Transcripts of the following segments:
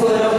fueron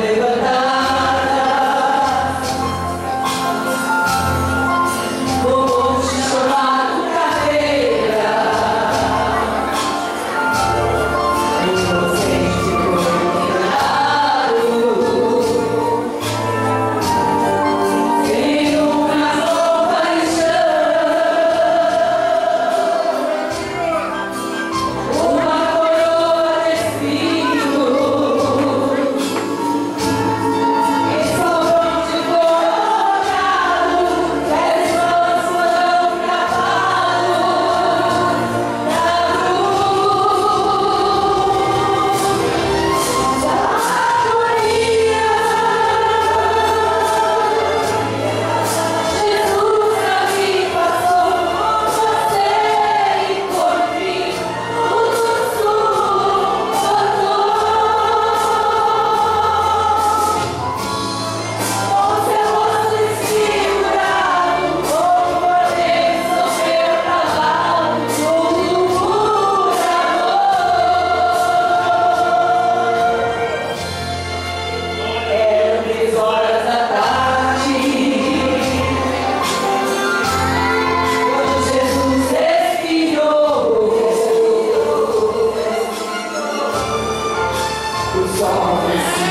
salve.